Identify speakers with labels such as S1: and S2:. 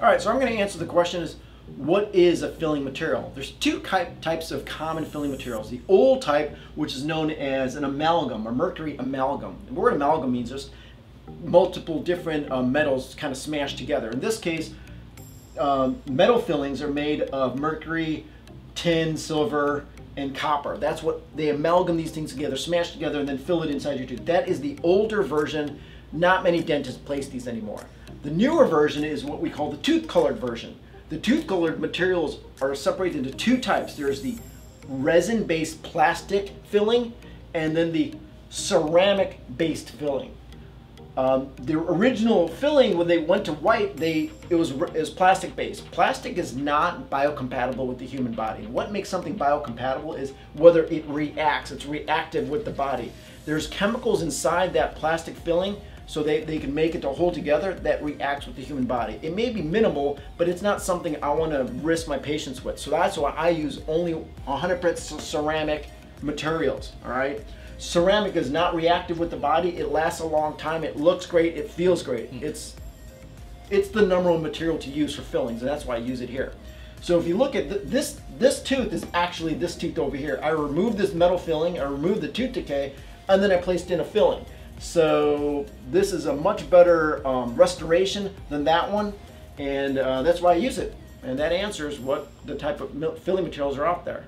S1: All right, so I'm going to answer the question is, what is a filling material? There's two types of common filling materials. The old type, which is known as an amalgam, or mercury amalgam. The word amalgam means just multiple different uh, metals kind of smashed together. In this case, um, metal fillings are made of mercury, tin, silver, and copper. That's what they amalgam these things together, smash together, and then fill it inside your tooth. That is the older version. Not many dentists place these anymore. The newer version is what we call the tooth colored version. The tooth colored materials are separated into two types. There's the resin based plastic filling and then the ceramic based filling. Um, the original filling, when they went to white, they it was it was plastic based. Plastic is not biocompatible with the human body. What makes something biocompatible is whether it reacts. It's reactive with the body. There's chemicals inside that plastic filling, so they, they can make it to hold together that reacts with the human body. It may be minimal, but it's not something I want to risk my patients with. So that's why I use only 100% ceramic materials. All right. Ceramic is not reactive with the body. It lasts a long time. It looks great. It feels great. Mm. It's it's the number one material to use for fillings, and that's why I use it here. So if you look at th this, this tooth is actually this tooth over here. I removed this metal filling, I removed the tooth decay, and then I placed in a filling. So this is a much better um, restoration than that one, and uh, that's why I use it. And that answers what the type of filling materials are out there.